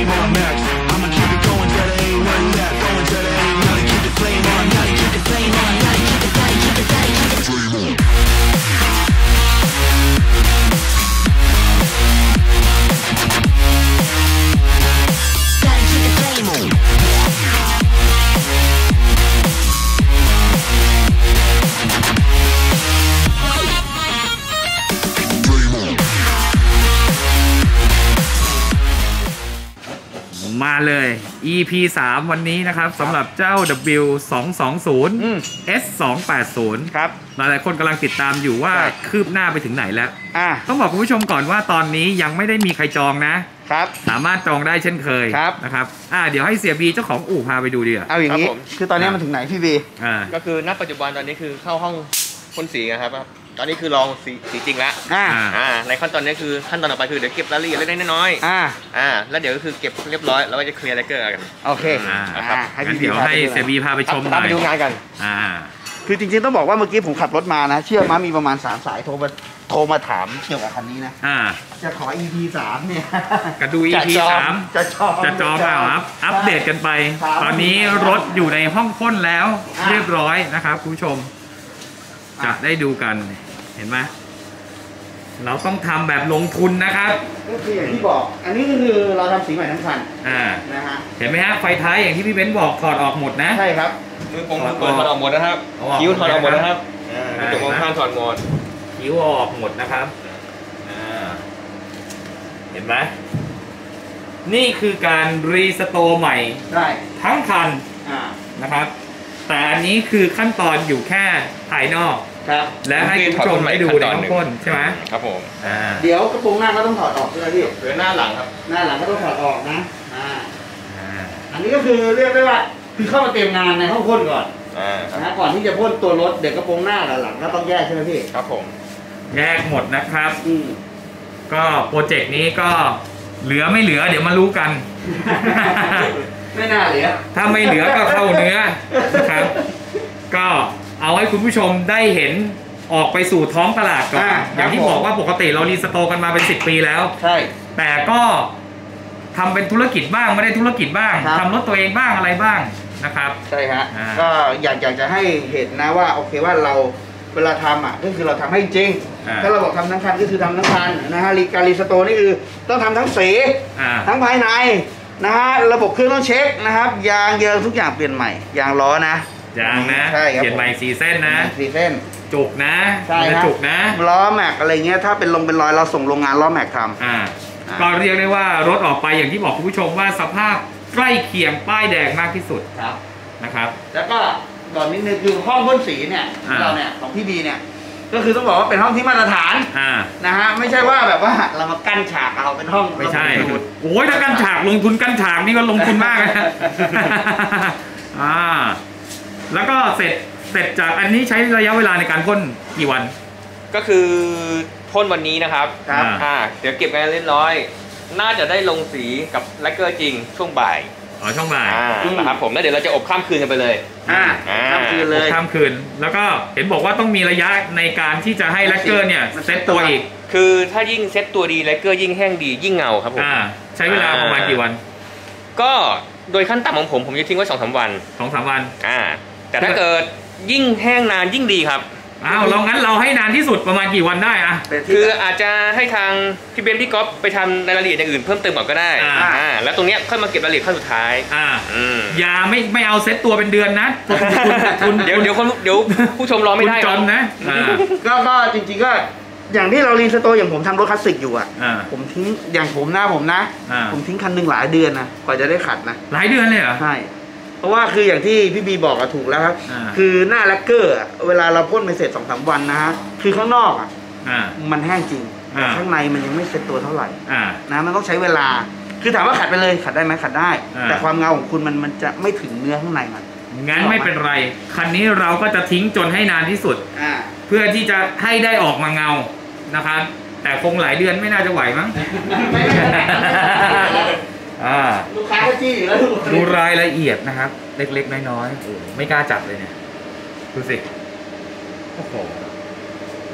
came out next. EP 3 วันนี้นะครับสำหรับเจ้า W อืม220 S 2 8 0ครับหลายๆคนกำลังติดตามอยู่ว่าใช่คืบหน้าไปถึงไหนแล้วอ่าต้องบอกคุณผู้ชมก่อนว่าตอนนี้ยังไม่ได้มีใครจองนะครับสามารถจองได้เช่นเคยครับนะครับอ่าเดี๋ยวให้เสี่ยบีเจ้าของอู่พาไปดูดีกว่าเอาอย่างนี้ครับผมคือตอนนี้มันถึงไหนพี่บีอ่าก็คือณปัจจุบันตอนนี้คือเข้าห้องพ่นสีนะครับ ตอนนี้คือลองสีสีจริงแล้วอ่าอ่าอ่าในขั้นตอนนี้คือขั้นตอนต่อไปคือเดี๋ยวเก็บรายละเอียดเล็กๆน้อยอ่าๆอ่าแล้วเดี๋ยวก็คือเก็บเรียบร้อยแล้วก็จะ clear แลกเกอร์กันโอเคอ่าอ่าให้งั้นพี่บีเดี๋ยวพาให้ไปดูหเสียน่อยบีพาไปชมหตาน่มอยไปดูงานกันอ่า คือจริงๆต้องบอกว่าเมื่อกี้ผมขับรถมานะ เชื่อมามีประมาณสามสายโทรมาโทรมาถามเกี่ยวกับคันนี้นะ อ่าจะขอ EP สามเนี่ยกระดู EP จะจองสามจะจองจะจองเปล่าครับอัปเดตกันไปครับตอนนี้รถอยู่ในห้องพ่นแล้วอะเรียบร้อยนะครับคุณผู้ชมอะจะได้ดูกันเห็นไหมเราต้องทำแบบลงทุนนะครับ ก็คืออย่างที่บอก อันนี้ก็คือเราทำสีใหม่ทั้งคันอ่า นะฮะ เห็นไหมฮะไฟท้ายอย่างที่พี่เบนซ์บอกถอดออกหมดนะ ใช่ครับ มือปงมือเปิดถอดออกหมดนะครับ เอาออก คิ้วถอดออกหมดนะครับอ่าอ่าตัวมองข้างถอดหมดคิ้วออกหมดนะครับอ่าเห็นไหมนี่คือการรีสโตร์ใหม่ได้ ทั้งคันอ่า นะครับ แต่อันนี้คือขั้นตอนอยู่แค่ภายนอก ครับ และให้คุณผู้ชมได้ดูในห้องพ่นใช่ไหมครับผมอ่าเดี๋ยวกระโปรงหน้าก็ต้องถอดออกใช่ไหมพี่เหลือหน้าหลังครับ หน้าหลังก็ต้องถอดออกนะอ่าอ่าอันนี้ก็คือเรียกได้ว่าคือเข้ามาเตรียมงานในห้องพ่นก่อนอ่านะฮะก่อนที่จะพ่นตัวรถเดี๋ยวกระโปรงหน้ากับหลังก็ต้องแยกใช่ไหมพี่ครับผมแยกหมดนะครับอืมก็โปรเจกต์นี้ก็เหลือไม่เหลือ เดี๋ยวมารู้กัน ไม่น่าเหลือ ถ้าไม่เหลือก็เข้าเนื้อนะครับ ก็ เอาให้คุณผู้ชมได้เห็นออกไปสู่ท้องตลาดก่อน อ่าอย่างที่ครับผม บอกว่าปกติเรา restore กันมาเป็น 10 ปีแล้ว ใช่ แต่ก็ทำเป็นธุรกิจบ้างไม่ได้ธุรกิจบ้างครับ ทำรถตัวเองบ้างอะไรบ้างนะครับ ใช่ฮะอ่า ก็อยากอยากจะให้เห็นนะว่าโอเคว่าเราเวลาทำอะก็คือเราทำให้จริง อ่าถ้าเราบอกทำทั้งคันก็คือทำทั้งคันนะฮะรีการ restore นี่คือต้องทำทั้งสี อ่า ทั้งภายในนะฮะระบบเครื่องต้องเช็คนะครับยางเยิงทุกอย่างเปลี่ยนใหม่ยางล้อนะ ยางนะใช่ครับเปลี่ยนใหม่สีเส้นนะสีเส้น จุกนะใช่มันจะครับจุกนะล้อแม็กอะไรเงี้ยถ้าเป็นลงเป็นรอยเราส่งโรงงานล้อแม็กทำอ่าอ่าก็เรียกได้ว่ารถออกไปอย่างที่บอกคุณผู้ชมว่าสภาพใกล้เคียงป้ายแดงมากที่สุดครับนะครับ แล้วก็ก่อนนิดนึงคือห้องพ่นสีเนี่ยอ่าเราเนี่ยของพี่บีเนี่ยก็คือต้องบอกว่าเป็นห้องที่มาตรฐานอ่านะฮะไม่ใช่ว่าแบบว่าเรามากั้นฉากเอาเป็นห้องไม่ใช่ระบบดูดโอ้ยถ้ากันฉากลงทุนกันฉากนี่ก็ลงทุนมากนะอ่า แล้วก็เสร็จเสร็จจากอันนี้ใช้ระยะเวลาในการพ่นกี่วัน ก็คือพ่นวันนี้นะครับครับ อ่าอ่าเดี๋ยวเก็บงานเรียบร้อย น่าจะได้ลงสีกับแลกเกอร์จริงช่วงบ่ายอ๋อช่วงบ่ายอ่านะครับผมแล้วเดี๋ยวเราจะอบข้ามคืนกันไปเลยอ่าอ่าทำคืนเลยข้ามคืน แล้วก็เห็นบอกว่าต้องมีระยะในการที่จะให้แลกเกอร์เนี่ยมันเซ็ตตัวอีก คือถ้ายิ่งเซ็ตตัวดีแลกเกอร์ยิ่งแห้งดียิ่งเงาครับผมอ่าใช้เวลาประมาณกี่วัน ก็โดยขั้นต่ำของผมผมจะทิ้งไว้สองสามวันสองสามวัน อ่า แต่ถ้าเกิดยิ่งแห้งนานยิ่งดีครับอ้าวเรางั้นเราให้นานที่สุดประมาณกี่วันได้อะเป็นที่คืออาจจะให้ทางพี่เบนพี่ก๊อฟไปทำรายละเอียดอย่างอื่นเพิ่มเติมก่อนก็ได้อ่าอ่าแล้วตรงเนี้ยค่อยมาเก็บรายละเอียดขั้นสุดท้ายอ่าอืมอย่าไม่ไม่เอาเซตตัวเป็นเดือนนะคุณคุณคุณเดี๋ยวเดี๋ยวคนเดี๋ยวผู้ชมรอไม่ได้คุณจอนนะอ่าก็ก็จริงๆก็อย่างที่เรา restore อย่างผมทำรถคลาสสิกอยู่อะอ่าผมทิ้งอย่างผมนะผมนะอ่าผมทิ้งคันหนึ่งหลายเดือนนะกว่าจะได้ขัดนะ หลายเดือนเลยเหรอใช่ เพราะว่าคืออย่างที่พี่บีบอกอะถูกแล้วครับ อ่า คือหน้าแลกเกอร์อะเวลาเราพ่นไปเสร็จสองสามวันนะฮะคือข้างนอกอะอ่า มันแห้งจริงแต่อ่าข้างในมันยังไม่เซ็ตตัวเท่าไหร่อ่า นะมันต้องใช้เวลา คือถามว่าขัดไปเลยขัดได้ไหมขัดได้ อ่า แต่ความเงาของคุณมันมันจะไม่ถึงเนื้อข้างในมัน งั้นไม่เป็นไร คันนี้เราก็จะทิ้งจนให้นานที่สุด อ่า เพื่อที่จะให้ได้ออกมาเงานะครับ แต่คงหลายเดือนไม่น่าจะไหวมั้ง ไม่ได้ขนาดนั้น อ่าลูกค้าก็จี้อยู่แล้วดูรายละเอียดนะครับ เล็กๆน้อยๆโอ้ไม่กล้าจับเลยเนี่ยดูสิโอ้โห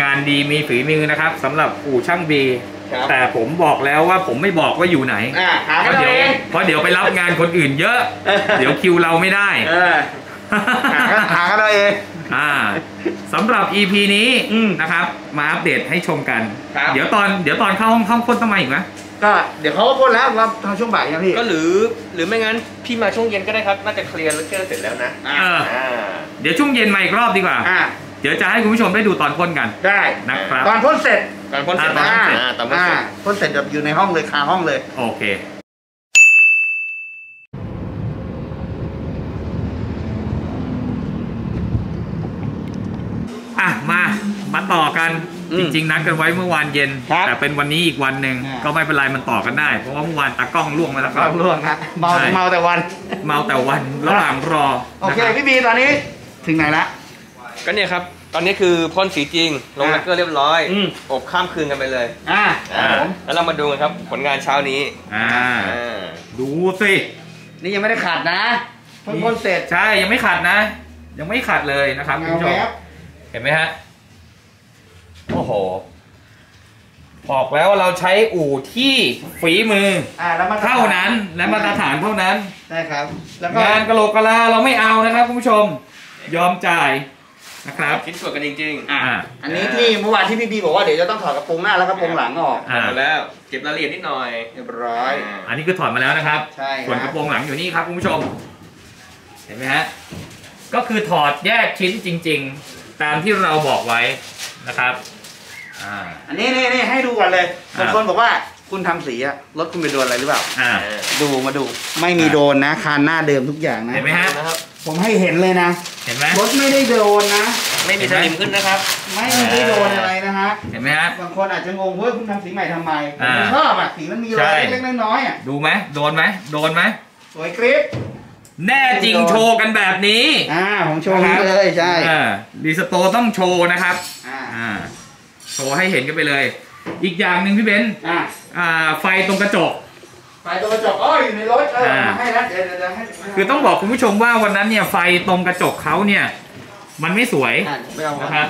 งานดีมีฝีมือนะครับสำหรับอู่ช่างบีครับแต่ผมบอกแล้วว่าผมไม่บอกว่าอยู่ไหนอ่าหาเพกันราะเอาเดี๋ยวเองเพราะเดี๋ยวไปรับงานคนอื่นเยอะ เดี๋ยวคิวเราไม่ได้ เออหากันหากันเอาเอง อ่าสำหรับ EP นี้อืมนะครับ มาอัปเดตให้ชมกัน ครับ เดี๋ยวตอนเดี๋ยวตอนเข้าห้องห้องพ่นต้องมาอีกไหม ก็เดี๋ยวเขาก็พ่นแล้วว่าทางช่วงบ่ายนะพี่ก็หรือหรือไม่งั้นพี่มาช่วงเย็นก็ได้ครับ น่าจะเคลียร์รถเครื่องเสร็จแล้วนะอ่าเอออ่าเดี๋ยวช่วงเย็นมาอีกรอบดีกว่า อ่าเดี๋ยวจะให้คุณผู้ชมได้ดูตอนพ่นกันได้นะครับตอนพ่นเสร็จตอนพ่นเสร็จอ่านะตอนพ่นเสร็จอ่าตอนพ่นเสร็จอ่าพ่นเสร็จแบบอยู่ในห้องเลยคาห้องเลย โอเคอะมามาต่อกันอื จมริงๆนัดกันไว้เมื่อวานเย็น ครับแต่เป็นวันนี้อีกวันหนึ่งอ่า ก็ไม่เป็นไรมันต่อกันได้ เพราะว่าเมื่อวานตากล้องล่วงมาแล้วคครัรับบล่วงฮะเมาใช่ เมาแต่วัน เมาแต่วันระหว่างรอโอเคนะครับพี่บีตอนนี้ถึงไหนละ ก็เนี่ยครับ ตอนนี้คือพ่นสีจริง ลงอ่าลักเกอร์เรียบร้อย อืมอบข้ามคืนกันไปเลย อ่าอ่าผมแล้วเรามาดูกันครับ ผลงานเช้านี้อ่าอ่าดูสินี่ยังไม่ได้ขาดนะเพิ่งพ่นเสร็จใช่ยังไม่ขัดนะ ยังไม่ขัดเลยนะครับคุณเงาผู้ชมแล้วเห็นไหมฮะ โอ้โหบอกแล้วว่าเราใช้อู่ที่ฝีมืออ่าแล้วมาเท่านั้นและมาตรฐานเท่านั้นได้ครับ แล้วก็ งานกะโหลกกะลาเราไม่เอานะครับคุณผู้ชม ยอมจ่ายนะครับ ชิ้นส่วนกันจริงอ่าอ่าอันนี้ที่เมื่อวานที่พี่บีบอกว่าเดี๋ยวจะต้องถอดกระโปรงหน้าแล้วกระโปรงหลังออกๆอ่าเอาแล้ว เก็บรายละเอียดนิดหน่อยเรียบร้อย อันนี้คือถอดมาแล้วนะครับ ใช่ครับ ส่วนกระโปรงหลังอยู่นี่ครับคุณผู้ชม เห็นไหมฮะ ก็คือถอดแยกชิ้นจริง ๆ ตามที่เราบอกไว้นะครับ อ่า อันนี้นี่นี่ให้ดูก่อนเลยอ่าบางคนบอกว่าคุณทำสีอะรถคุณไปโดนอะไรหรือเปล่าอ่า ดูมาดูไม่มีโดนนะคานหน้าเดิมทุกอย่างนะเห็นไหมฮะนะครับผมให้เห็นเลยนะ เห็นไหมรถไม่ได้โดนนะ ไม่มีสนิมขึ้นนะครับ ไม่ได้โดนอะไรนะฮะ เห็นไหมฮะ บางคนอาจจะงงเฮ้ยคุณทำสีใหม่ทำไมผมอ่าไม่ชอบอะสีมันมีรอยใช่เล็กๆน้อยๆอะ ดูไหมโดนไหมโดนไหมสวยกริป แน่จริงโชว์กันแบบนี้ อ่าผมโชว์ให้เลยใช่อ่าดีสโตร์ต้องโชว์นะครับ อ่าอ่า โชว์ให้เห็นกันไปเลย อีกอย่างหนึ่งพี่เบนซ์อ่าอ่าไฟตรงกระจก ไฟตัวกระจกอ้ออยู่ในรถเอออ่ามาให้แล้วเดี๋ยวเดี๋ยวเดี๋ยวให้คือต้องบอกคุณผู้ชมว่าวันนั้นเนี่ยไฟตรงกระจกเขาเนี่ยมันไม่สวยอ่าไม่เอานะครับ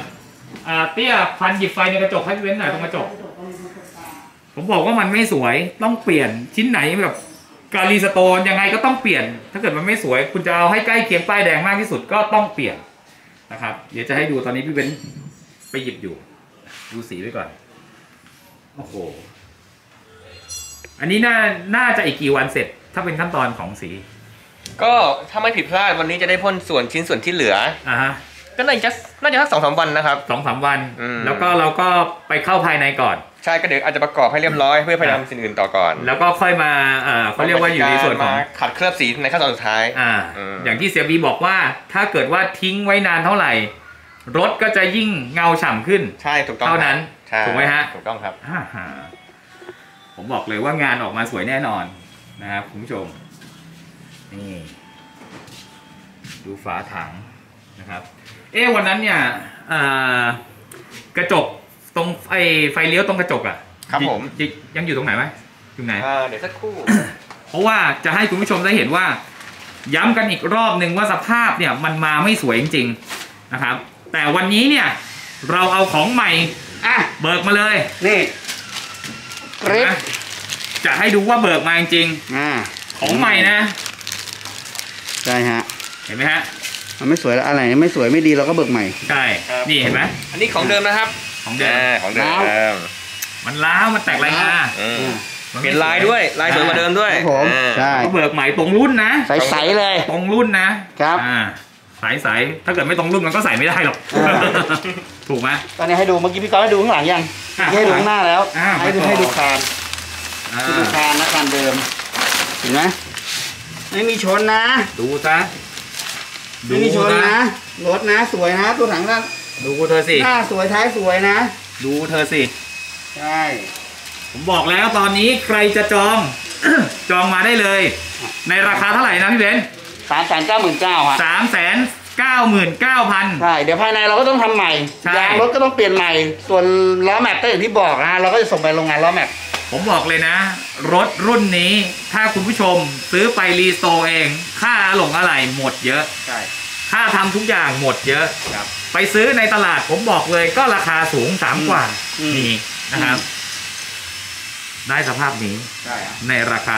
อ่าเตี้ยพันหยิบไฟในกระจกให้พี่เบนซ์หน่อยตรงกระจก ผมบอกว่ามันไม่สวยต้องเปลี่ยนชิ้นไหนแบบการ restore ยังไงก็ต้องเปลี่ยน ถ้าเกิดมันไม่สวย คุณจะเอาให้ใกล้เคียงป้ายแดงมากที่สุดก็ต้องเปลี่ยนนะครับ เดี๋ยวจะให้ดูตอนนี้พี่เบนซ์ไปหยิบอยู่ ดูสีไว้ก่อน โอ้โห อันนี้น่า น่าจะอีกกี่วันเสร็จ ถ้าเป็นขั้นตอนของสี ก็ถ้าไม่ผิดพลาดวันนี้จะได้พ่นส่วนชิ้นส่วนที่เหลือ อ่าฮะ ก็น่าจะน่าจะสักสองสามวันนะครับ สองสามวัน อืม แล้วก็เราก็ไปเข้าภายในก่อน ใช่ก็เดี๋ยวอาจจะประกอบให้เรียบร้อยเพื่อพยายามสิ่งอื่นต่อก่อนแล้วก็ค่อยมา เอ่อเขาเรียกว่าอยู่ในส่วนของ มาขัดเคลือบสีในขั้นตอนสุดท้าย อ่า อืม อย่างที่เสียบีบอกว่า ถ้าเกิดว่าทิ้งไว้นานเท่าไหร่ รถก็จะยิ่งเงาฉ่ำขึ้น ใช่ถูกต้องเท่านั้นใช่ถูกไหมฮะถูกต้องครับอ่าฮะผมบอกเลยว่างานออกมาสวยแน่นอนนะครับคุณผู้ชมนี่ดูฝาถังนะครับ เอ๊ะวันนั้นเนี่ยเอ่อกระจกตรงไอไฟเลี้ยวตรงกระจกอะครับผมยยยังอยู่ตรงไหนไหมอยู่ไหนอ่าเดี๋ยวสักครู่ เพราะว่าจะให้คุณผู้ชมได้เห็นว่า ย้ำกันอีกรอบหนึ่งว่าสภาพเนี่ยมันมาไม่สวยจริงๆนะครับ แต่วันนี้เนี่ย เราเอาของใหม่อะเบิกมาเลยนี่กริปนะจะให้ดูว่าเบิกมาจริงอ่าๆของใหม่นะ ใช่ฮะเห็นไหมฮะมันไม่สวยแล้วอะไรไม่สวยไม่ดีเราก็เบิกใหม่ ใช่ครับ นี่เห็นไหมอันนี้ของเดิมนะครับของเดิมอ่าของเดิมแล้วมันล้าวมันแตกลายงาอืมมัเปลี่ยนลายด้วยลายสวยกว่าเดิมด้วยครับผมอ่า ใช่ก็เบิกใหม่ตรงรุ่นนะ ใสๆเลย ตรงรุ่นนะครับ อ่า สายสายถ้าเกิดไม่ตรงรุ่นมันก็ใส่ไม่ได้หรอก อ่า ถูกไหม ตอนนี้ให้ดูเมื่อกี้พี่ก้อยให้ดูข้างหลังยังอะให้ดูข้างหน้าแล้ว อะให้ดูมาต่อ ให้ดูคานอ่าให้ดูคานนะคานเดิม เห็นไหมไม่มีชนนะ ดูซะไม่มีชนนะ รถนะ สวยนะ ตัวถังก็ดูเธอสิ หน้าสวยท้ายสวยนะ ดูเธอสิ ใช่ ผมบอกแล้วตอนนี้ใครจะจอง จองมาได้เลย ในราคาเท่าไหร่นะพี่เบนซ์ สามแสนเก้าหมื่นเก้าฮะสามแสนเก้าหมื่นเก้าพัน ใช่เดี๋ยวภายในเราก็ต้องทำใหม่ใช่ ยางรถก็ต้องเปลี่ยนใหม่ ส่วนล้อแม็กก็อย่างที่บอกนะเราก็จะส่งไปโรงงานล้อแม็กผมบอกเลยนะ รถรุ่นนี้ถ้าคุณผู้ชมซื้อไปรีสโตร์เอง ค่าหลงอะไรหมดเยอะ ใช่คค่าทำทุกอย่างหมดเยอะ ครับ ไปซื้อในตลาดผมบอกเลยก็ราคาสูงสามกว่าอืม นี่นะครับ ได้สภาพนี้ได้ครับในราคา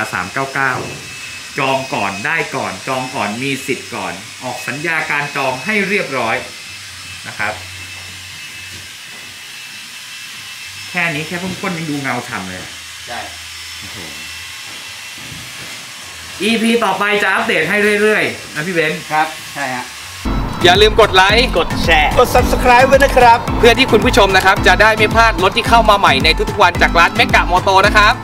399 จองก่อนได้ก่อน จองก่อนมีสิทธิ์ก่อน ออกสัญญาการจองให้เรียบร้อยนะครับ แค่นี้แค่พุ่มก้นยังดูเงาฉ่ำเลยได้ EP ต่อไปจะอัปเดตให้เรื่อยๆ นะพี่เบนซ์ครับ ใช่ฮะ อย่าลืมกดไลค์กดแชร์ กด subscribe ไว้นะครับ เพื่อที่คุณผู้ชมนะครับ จะได้ไม่พลาดรถที่เข้ามาใหม่ในทุกๆวันจากร้านเมกะมอโตนะครับ